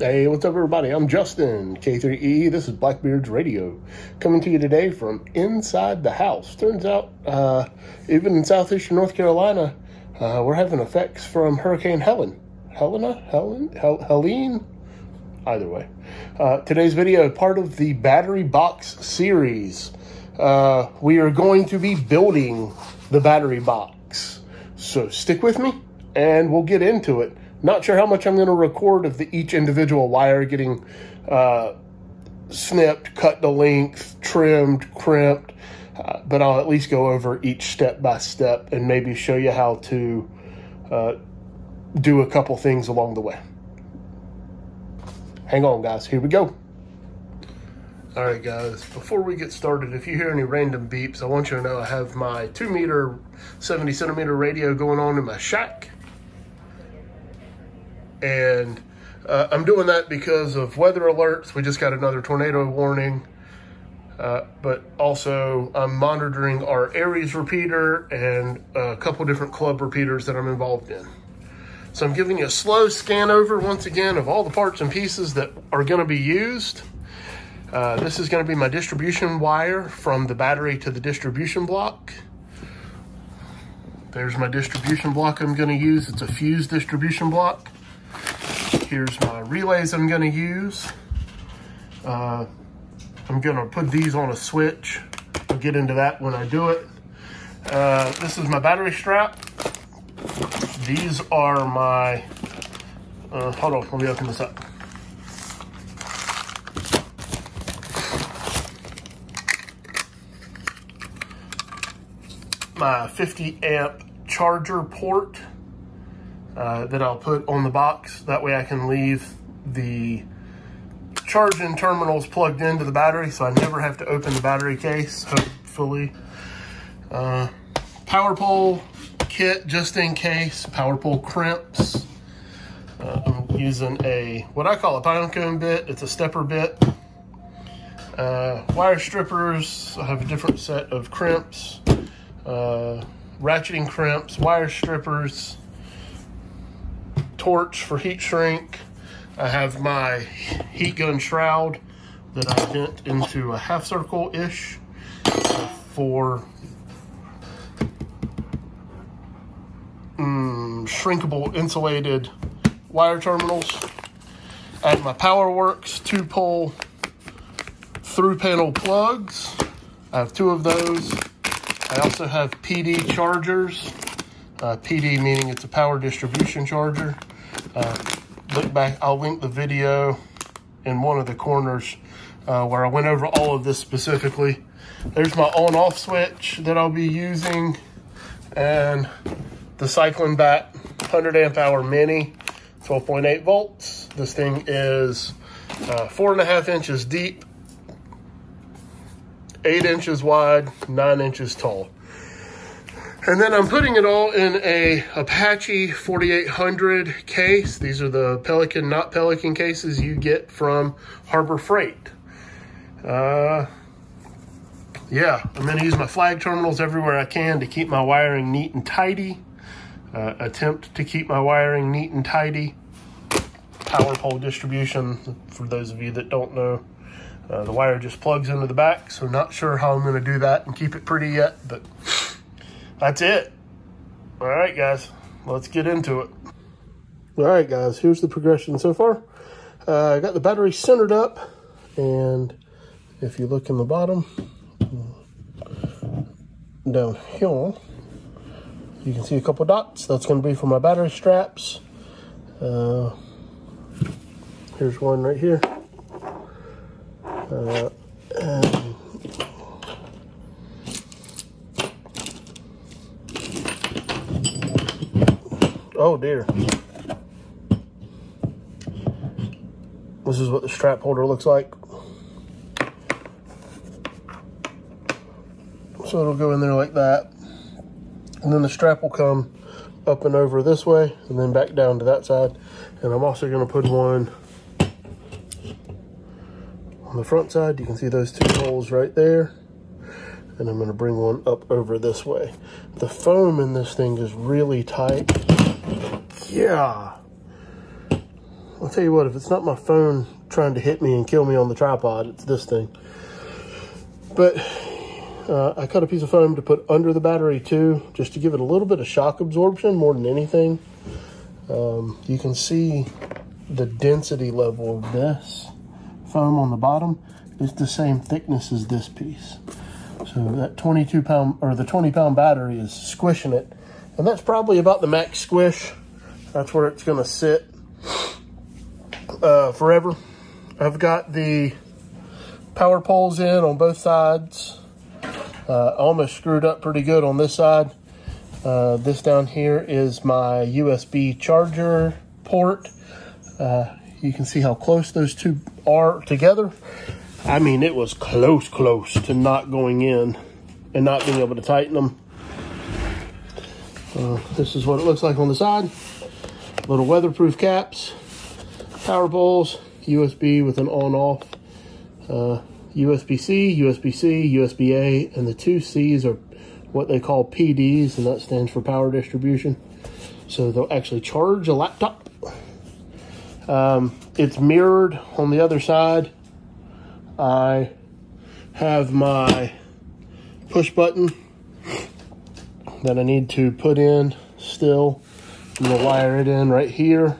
Hey, what's up, everybody? I'm Justin, K3EE. This is Blackbeard's Radio, coming to you today from inside the house. Turns out, uh, even in southeastern North Carolina, uh, we're having effects from Hurricane Helen. Helena? Helen? Hel- Helene? Either way. Uh, today's video, part of the battery box series. Uh, we are going to be building the battery box. So stick with me, and we'll get into it. Not sure how much I'm going to record of the each individual wire getting uh, snipped, cut to length, trimmed, crimped, uh, but I'll at least go over each step by step and maybe show you how to uh, do a couple things along the way. Hang on, guys. Here we go. All right, guys, before we get started, if you hear any random beeps, I want you to know I have my 2 meter, 70 centimeter radio going on in my shack and uh, I'm doing that because of weather alerts. We just got another tornado warning. Uh, but also I'm monitoring our ARES repeater and a couple different club repeaters that I'm involved in. So I'm giving you a slow scan over once again of all the parts and pieces that are gonna be used. Uh, this is gonna be my distribution wire from the battery to the distribution block. There's my distribution block I'm gonna use. It's a fuse distribution block. Here's my relays I'm gonna use. Uh, I'm gonna put these on a switch. I'll get into that when I do it. Uh, this is my battery strap. These are my, uh, hold on, let me open this up. My 50 amp charger port uh, that I'll put on the box. That way I can leave the charging terminals plugged into the battery so I never have to open the battery case, hopefully. Uh, power pole kit just in case, power pole crimps. Uh, I'm using a, what I call a pine cone bit. It's a stepper bit. Uh, wire strippers, I have a different set of crimps, uh, ratcheting crimps, wire strippers, torch for heat shrink. I have my heat gun shroud that I bent into a half circle-ish for mm, shrinkable insulated wire terminals. I have my Powerwerx two pole through panel plugs. I have two of those. I also have PD chargers. Uh, PD meaning it's a power distribution charger. Uh, look back, I'll link the video in one of the corners uh, where I went over all of this specifically. There's my on-off switch that I'll be using and the Cycling Bat 100 amp hour mini, 12.8 volts. This thing is uh, four and a half inches deep, eight inches wide, nine inches tall. And then I'm putting it all in a Apache 4800 case. These are the Pelican, not Pelican cases you get from Harbor Freight. Uh, yeah, I'm gonna use my flag terminals everywhere I can to keep my wiring neat and tidy. Uh, attempt to keep my wiring neat and tidy. Power pole distribution, for those of you that don't know, uh, the wire just plugs into the back, so not sure how I'm gonna do that and keep it pretty yet, but that's it. All right, guys, let's get into it. All right, guys, here's the progression so far. Uh, I got the battery centered up, and if you look in the bottom, down here, you can see a couple dots. That's going to be for my battery straps. Uh, here's one right here. Uh, and dear. This is what the strap holder looks like. So it'll go in there like that. And then the strap will come up and over this way and then back down to that side. And I'm also gonna put one on the front side. You can see those two holes right there. And I'm gonna bring one up over this way. The foam in this thing is really tight yeah. I'll tell you what, if it's not my phone trying to hit me and kill me on the tripod, it's this thing. But uh, I cut a piece of foam to put under the battery too, just to give it a little bit of shock absorption more than anything. Um, you can see the density level of this foam on the bottom is the same thickness as this piece. So that 22 pound or the 20 pound battery is squishing it. And that's probably about the max squish. That's where it's gonna sit uh, forever. I've got the power poles in on both sides. Uh, almost screwed up pretty good on this side. Uh, this down here is my USB charger port. Uh, you can see how close those two are together. I mean, it was close, close to not going in and not being able to tighten them. Uh, this is what it looks like on the side. Little weatherproof caps, power poles, USB with an on-off, uh, USB-C, USB-C, USB-A, and the two C's are what they call PDs, and that stands for power distribution. So they'll actually charge a laptop. Um, it's mirrored on the other side. I have my push button that I need to put in still. I'm gonna wire it in right here.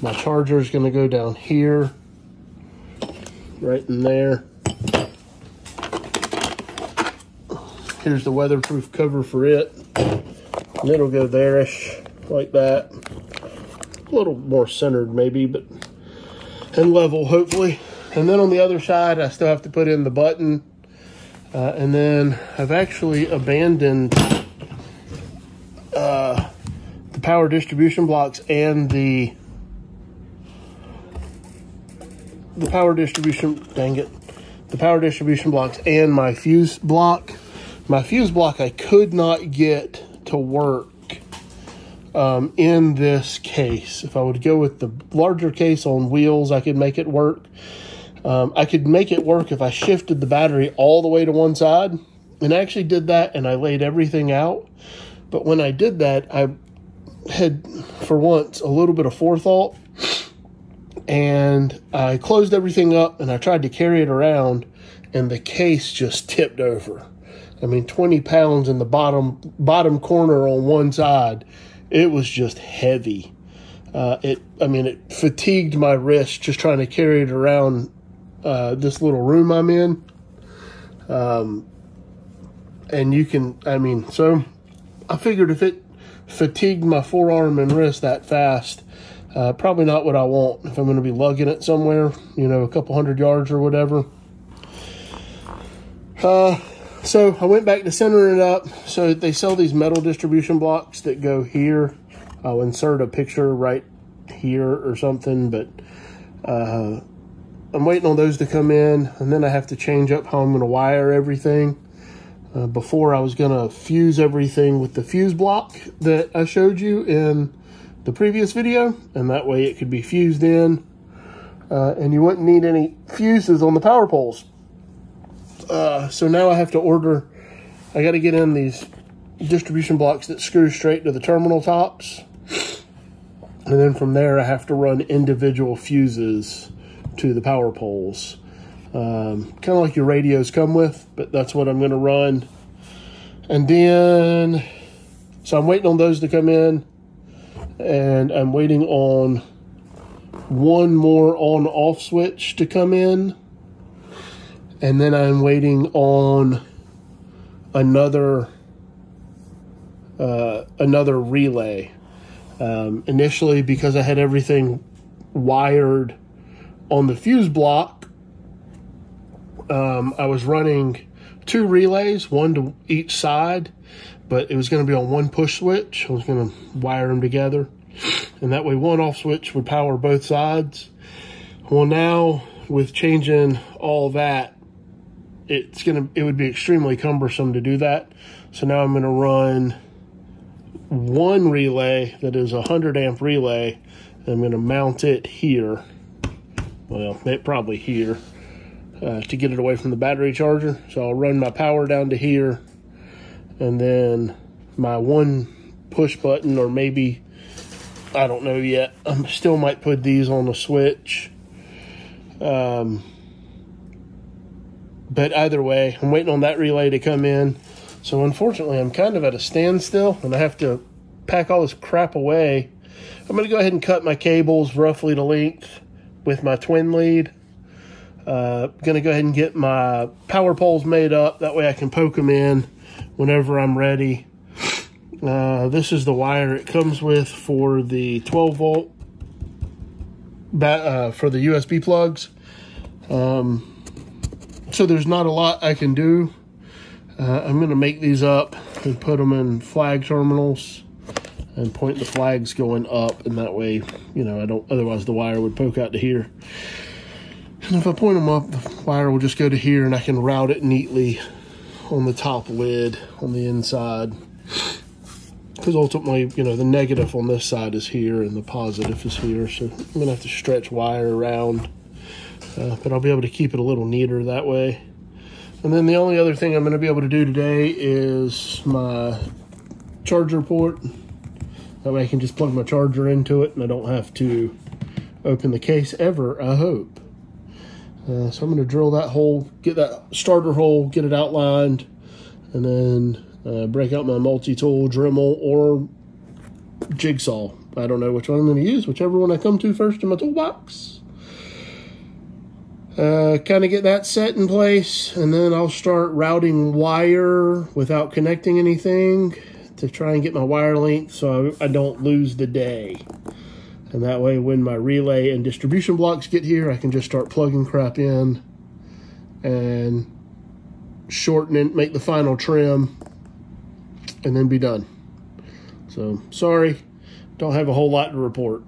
My charger is gonna go down here, right in there. Here's the weatherproof cover for it. And it'll go there-ish, like that. A little more centered maybe, but, and level hopefully. And then on the other side, I still have to put in the button. Uh, and then I've actually abandoned power distribution blocks and the the power distribution, dang it, the power distribution blocks and my fuse block my fuse block I could not get to work um, in this case. If I would go with the larger case on wheels, I could make it work. Um, I could make it work if I shifted the battery all the way to one side. And I actually did that and I laid everything out. But when I did that, I had, for once, a little bit of forethought. And I closed everything up and I tried to carry it around and the case just tipped over. I mean, 20 pounds in the bottom bottom corner on one side. It was just heavy. Uh, it, I mean, it fatigued my wrist just trying to carry it around uh, this little room I'm in. Um, and you can, I mean, so I figured if it fatigued my forearm and wrist that fast, uh, probably not what I want if I'm going to be lugging it somewhere, you know, a couple hundred yards or whatever. Uh, so I went back to centering it up. So they sell these metal distribution blocks that go here. I'll insert a picture right here or something, but uh, I'm waiting on those to come in. And then I have to change up how I'm going to wire everything. Uh, before I was going to fuse everything with the fuse block that I showed you in the previous video. And that way it could be fused in. Uh, and you wouldn't need any fuses on the power poles. Uh, so now I have to order, I got to get in these distribution blocks that screw straight to the terminal tops. And then from there, I have to run individual fuses to the power poles. Um, kind of like your radios come with, but that's what I'm going to run. And then, so I'm waiting on those to come in. And I'm waiting on one more on off switch to come in and then I'm waiting on another uh, another relay. Um, initially, because I had everything wired on the fuse block, um, I was running two relays, one to each side, but it was going to be on one push switch. I was going to wire them together, and that way one off switch would power both sides. Well, now with changing all that, it's gonna it would be extremely cumbersome to do that. So now I'm gonna run one relay that is a 100 amp relay. I'm gonna mount it here. Well, it probably here uh, to get it away from the battery charger. So I'll run my power down to here and then my one push button or maybe I don't know yet. I still might put these on the switch. Um, but either way, I'm waiting on that relay to come in. So unfortunately, I'm kind of at a standstill, and I have to pack all this crap away. I'm going to go ahead and cut my cables roughly to length with my twin lead. Uh, going to go ahead and get my power poles made up. That way I can poke them in whenever I'm ready. Uh, this is the wire it comes with for the 12 volt uh, for the USB plugs. Um, so there's not a lot I can do. Uh, I'm going to make these up and put them in flag terminals and point the flags going up and that way, you know, I don't, otherwise the wire would poke out to here. And if I point them up, the wire will just go to here and I can route it neatly on the top lid on the inside. Because ultimately, you know, the negative on this side is here and the positive is here. So I'm going to have to stretch wire around. Uh, but I'll be able to keep it a little neater that way. And then the only other thing I'm going to be able to do today is my charger port. That way I can just plug my charger into it and I don't have to open the case ever, I hope. Uh, so I'm going to drill that hole, get that starter hole, get it outlined, and then uh, break out my multi-tool, Dremel, or jigsaw. I don't know which one I'm going to use, whichever one I come to first in my toolbox. Uh, kind of get that set in place, and then I'll start routing wire without connecting anything to try and get my wire length so I don't lose the day. And that way when my relay and distribution blocks get here, I can just start plugging crap in and shorten it, make the final trim, and then be done. So, sorry, don't have a whole lot to report.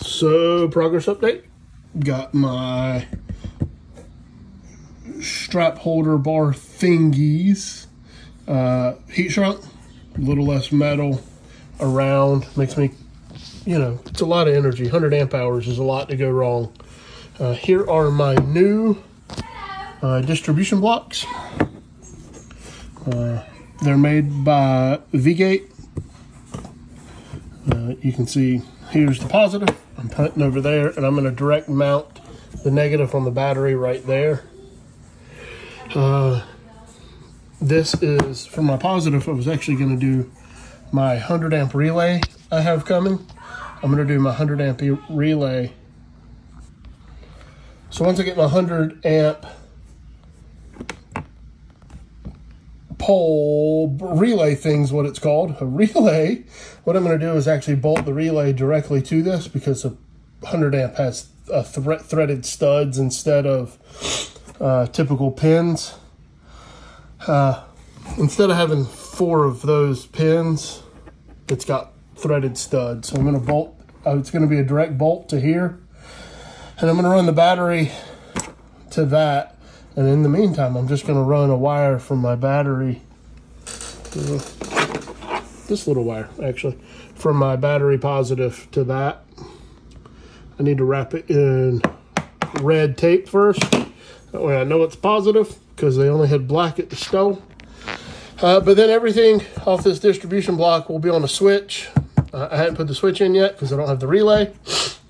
So, progress update. Got my strap holder bar thingies. Uh, heat shrunk, a little less metal around. Makes me, you know, it's a lot of energy. 100 amp hours is a lot to go wrong. Uh, here are my new uh, distribution blocks. Uh, they're made by V-Gate. Uh, you can see here's the positive. I'm putting over there, and I'm going to direct mount the negative on the battery right there. Uh, this is for my positive. I was actually going to do my 100 amp relay I have coming. I'm going to do my 100 amp relay. So once I get my 100 amp pole relay thing's what it's called, a relay, what I'm going to do is actually bolt the relay directly to this because a 100 amp has uh, threaded studs instead of uh, typical pins. Uh, instead of having four of those pins, it's got threaded studs. So I'm going to bolt, uh, it's going to be a direct bolt to here. And I'm going to run the battery to that. And in the meantime, I'm just going to run a wire from my battery. This little wire, actually, from my battery positive to that. I need to wrap it in red tape first. That way I know it's positive because they only had black at the stove. Uh, but then everything off this distribution block will be on a switch. Uh, I hadn't put the switch in yet because I don't have the relay.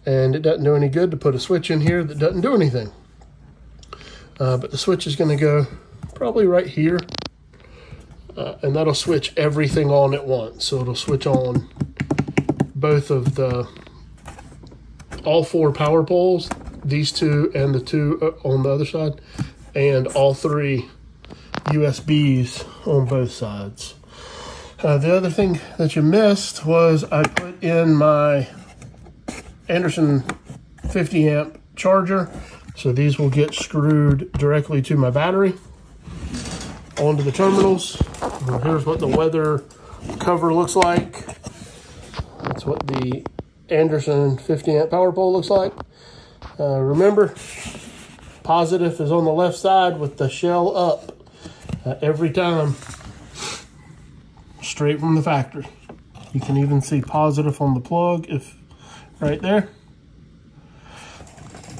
And it doesn't do any good to put a switch in here that doesn't do anything. Uh, but the switch is going to go probably right here. Uh, and that'll switch everything on at once. So it'll switch on both of the, all four power poles, these two and the two uh, on the other side, and all three USBs on both sides. Uh, the other thing that you missed was I put in my Anderson 50 amp charger. So these will get screwed directly to my battery onto the terminals. And here's what the weather cover looks like. That's what the Anderson 50 amp power pole looks like. Uh, remember, positive is on the left side with the shell up uh, every time straight from the factory. You can even see positive on the plug if right there.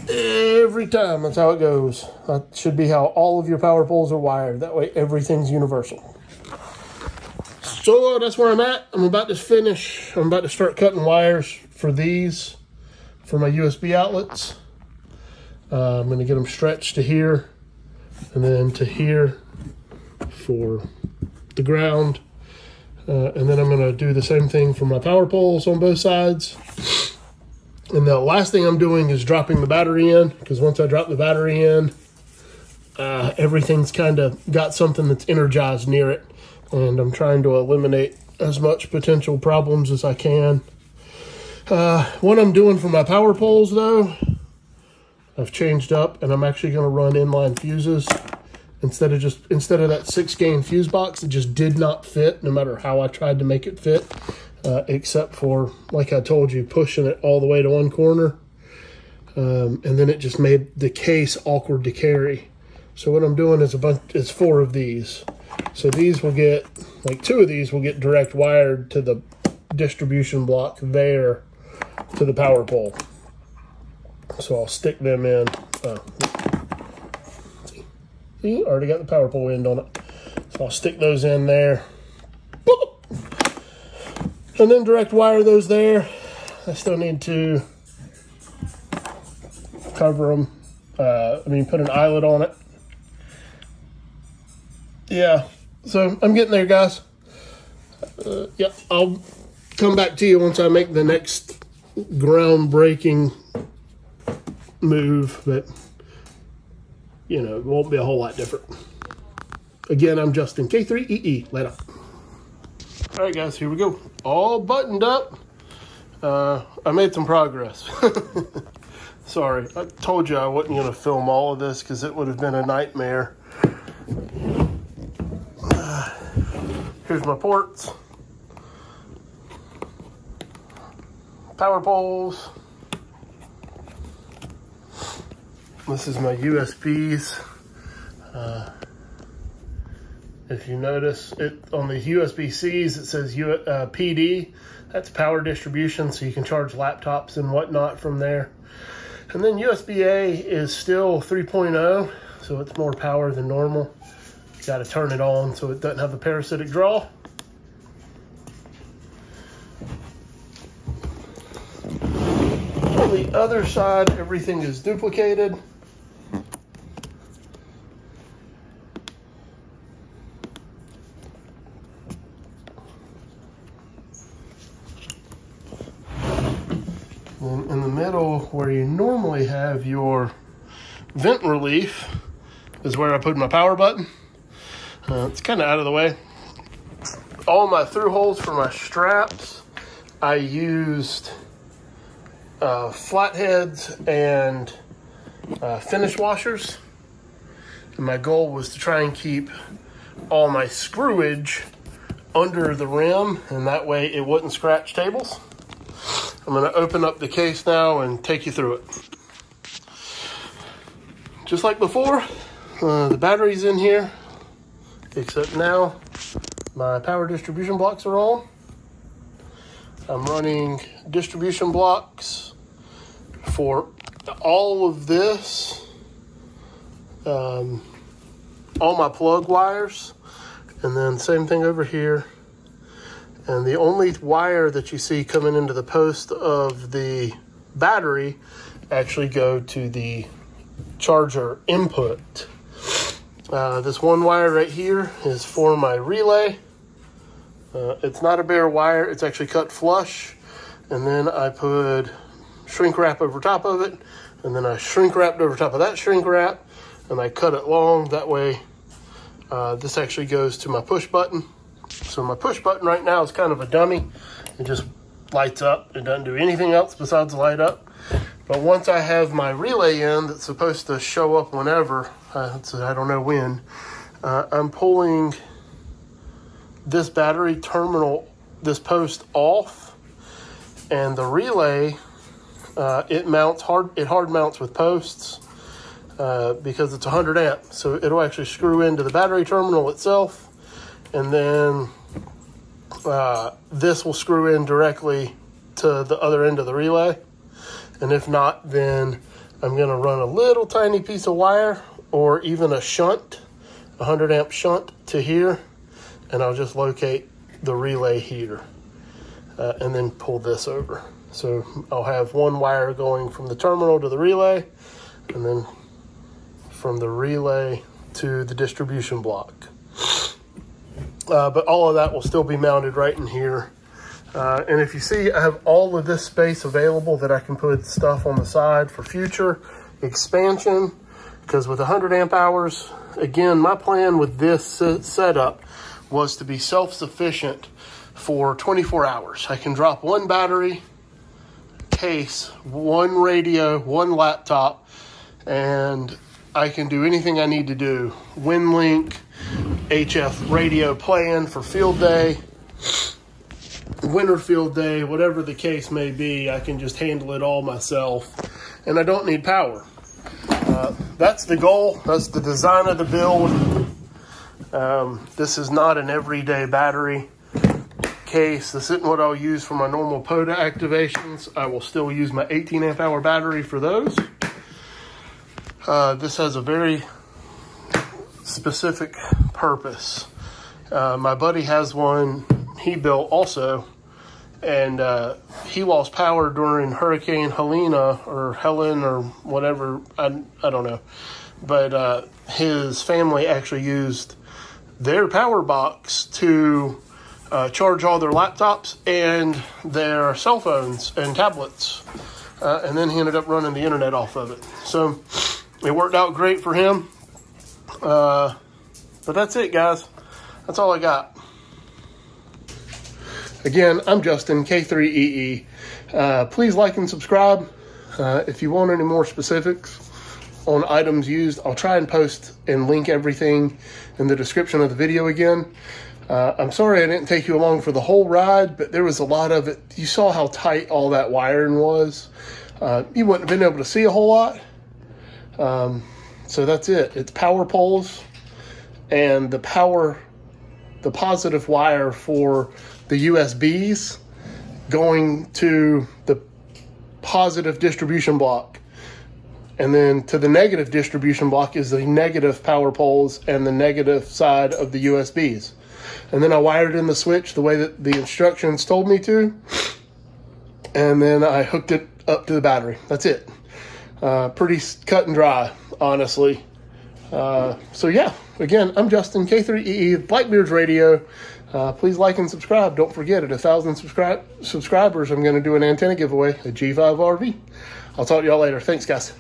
Every time, that's how it goes. That should be how all of your power poles are wired. That way everything's universal. So that's where I'm at. I'm about to finish. I'm about to start cutting wires for these, for my USB outlets. Uh, I'm going to get them stretched to here and then to here for the ground. Uh, and then I'm going to do the same thing for my power poles on both sides. And the last thing I'm doing is dropping the battery in because once I drop the battery in, uh, everything's kind of got something that's energized near it. And I'm trying to eliminate as much potential problems as I can. Uh, what I'm doing for my power poles though, I've changed up and I'm actually going to run inline fuses instead of just instead of that six gang fuse box it just did not fit no matter how I tried to make it fit uh, except for like I told you pushing it all the way to one corner. Um, and then it just made the case awkward to carry. So what I'm doing is a bunch is four of these. So these will get like two of these will get direct wired to the distribution block there to the power pole. So I'll stick them in. Uh, See, already got the power pole end on it. So I'll stick those in there. And then direct wire those there. I still need to cover them. Uh, I mean, put an eyelet on it. Yeah, so I'm getting there, guys. Uh, yeah, I'll come back to you once I make the next groundbreaking move, but you know, it won't be a whole lot different. Again, I'm Justin, K3EE, let up. All right, guys, here we go. All buttoned up. Uh, I made some progress. Sorry, I told you I wasn't going to film all of this because it would have been a nightmare. Uh, here's my ports. Power poles. This is my USBs. Uh, if you notice it on the USB-Cs, it says U uh, PD. That's power distribution, so you can charge laptops and whatnot from there. And then USB-A is still 3.0, so it's more power than normal. You got to turn it on so it doesn't have a parasitic draw. On the other side, everything is duplicated. in the middle where you normally have your vent relief is where I put my power button. Uh, it's kind of out of the way. All my through holes for my straps, I used uh, flatheads and uh, finish washers. And my goal was to try and keep all my screwage under the rim and that way it wouldn't scratch tables. I'm going to open up the case now and take you through it. Just like before, uh, the battery's in here, except now my power distribution blocks are on. I'm running distribution blocks for all of this, um, all my plug wires, and then same thing over here and the only wire that you see coming into the post of the battery actually go to the charger input. Uh, this one wire right here is for my relay. Uh, it's not a bare wire, it's actually cut flush. And then I put shrink wrap over top of it. And then I shrink wrapped over top of that shrink wrap. And I cut it long. That way, uh, this actually goes to my push button. So my push button right now is kind of a dummy. It just lights up. It doesn't do anything else besides light up. But once I have my relay in that's supposed to show up whenever, uh, I don't know when, uh, I'm pulling this battery terminal, this post off, and the relay, uh, it mounts hard, it hard mounts with posts uh, because it's 100 amp. So it'll actually screw into the battery terminal itself and then uh, this will screw in directly to the other end of the relay. And if not, then I'm going to run a little tiny piece of wire or even a shunt, a 100 amp shunt to here, and I'll just locate the relay here uh, and then pull this over. So I'll have one wire going from the terminal to the relay and then from the relay to the distribution block. Uh, but all of that will still be mounted right in here. Uh, and if you see, I have all of this space available that I can put stuff on the side for future expansion. Because with 100 amp hours, again, my plan with this setup was to be self-sufficient for 24 hours. I can drop one battery case, one radio, one laptop, and I can do anything I need to do. WinLink, HF radio plan for field day, winter field day, whatever the case may be, I can just handle it all myself. And I don't need power. Uh, that's the goal. That's the design of the build. Um, this is not an everyday battery case. This isn't what I'll use for my normal POTA activations. I will still use my 18 amp hour battery for those. Uh, this has a very specific purpose. Uh, my buddy has one he built also, and uh, he lost power during Hurricane Helena or Helen or whatever. I, I don't know. But uh, his family actually used their power box to uh, charge all their laptops and their cell phones and tablets. And then he ended up running the internet off of it. So it worked out great for him. Uh, but that's it, guys. That's all I got. Again, I'm Justin, K3EE. Uh, please like and subscribe. Uh, if you want any more specifics on items used, I'll try and post and link everything in the description of the video again. Uh, I'm sorry I didn't take you along for the whole ride, but there was a lot of it. You saw how tight all that wiring was. Uh, you wouldn't have been able to see a whole lot. Um, so that's it. It's power poles and the power, the positive wire for the USBs going to the positive distribution block. And then to the negative distribution block is the negative power poles and the negative side of the USBs. And then I wired in the switch the way that the instructions told me to. And then I hooked it up to the battery. That's it. Uh, pretty cut and dry, honestly. Uh, so yeah, again, I'm Justin, K3EE, Blackbeards Radio. Uh, please like and subscribe. Don't forget, at a thousand subscri subscribers, I'm going to do an antenna giveaway, a G5 RV. I'll talk to y'all later. Thanks, guys.